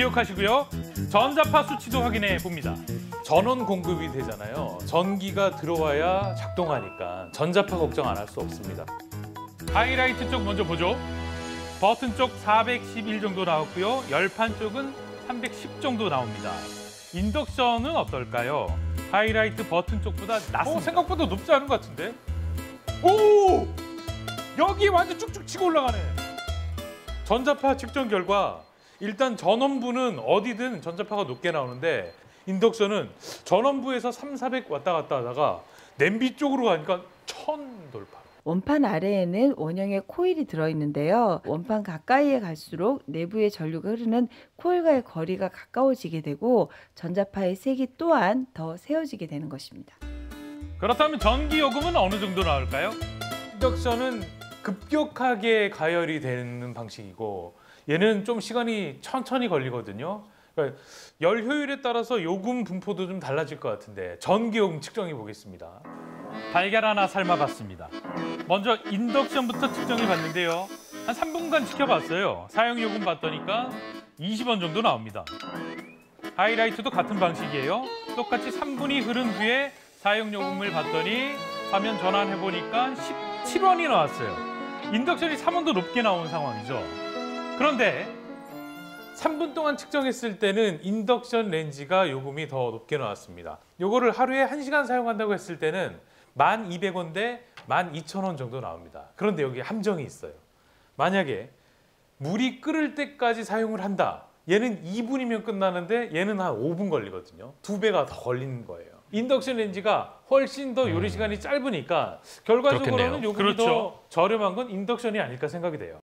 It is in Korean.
기억하시고요. 전자파 수치도 확인해 봅니다. 전원 공급이 되잖아요. 전기가 들어와야 작동하니까 전자파 걱정 안 할 수 없습니다. 하이라이트 쪽 먼저 보죠. 버튼 쪽 411 정도 나왔고요. 열판 쪽은 310 정도 나옵니다. 인덕션은 어떨까요? 하이라이트 버튼 쪽보다 낮습니다. 어, 생각보다 높지 않은 것 같은데? 오! 여기 완전 쭉쭉 치고 올라가네. 전자파 측정 결과 일단 전원부는 어디든 전자파가 높게 나오는데 인덕션은 전원부에서 3, 400 왔다 갔다 하다가 냄비 쪽으로 가니까 1000 돌파. 원판 아래에는 원형의 코일이 들어있는데요. 원판 가까이에 갈수록 내부의 전류가 흐르는 코일과의 거리가 가까워지게 되고 전자파의 색이 또한 더 세워지게 되는 것입니다. 그렇다면 전기 요금은 어느 정도 나올까요? 인덕션은 급격하게 가열이 되는 방식이고 얘는 좀 시간이 천천히 걸리거든요. 그러니까 열 효율에 따라서 요금 분포도 좀 달라질 것 같은데 전기 요금 측정해 보겠습니다. 달걀 하나 삶아봤습니다. 먼저 인덕션부터 측정해 봤는데요. 한 3분간 지켜봤어요. 사용 요금 봤더니까 20원 정도 나옵니다. 하이라이트도 같은 방식이에요. 똑같이 3분이 흐른 후에 사용 요금을 봤더니 화면 전환해 보니까 17원이 나왔어요. 인덕션이 3원 더 높게 나온 상황이죠. 그런데 3분 동안 측정했을 때는 인덕션 레인지가 요금이 더 높게 나왔습니다. 요거를 하루에 1시간 사용한다고 했을 때는 1,200원 대 12,000원 정도 나옵니다. 그런데 여기 함정이 있어요. 만약에 물이 끓을 때까지 사용을 한다. 얘는 2분이면 끝나는데 얘는 한 5분 걸리거든요. 두 배가 더 걸리는 거예요. 인덕션 레인지가 훨씬 더 요리 시간이 짧으니까 결과적으로는. 요금이 더 그렇죠. 저렴한 건 인덕션이 아닐까 생각이 돼요.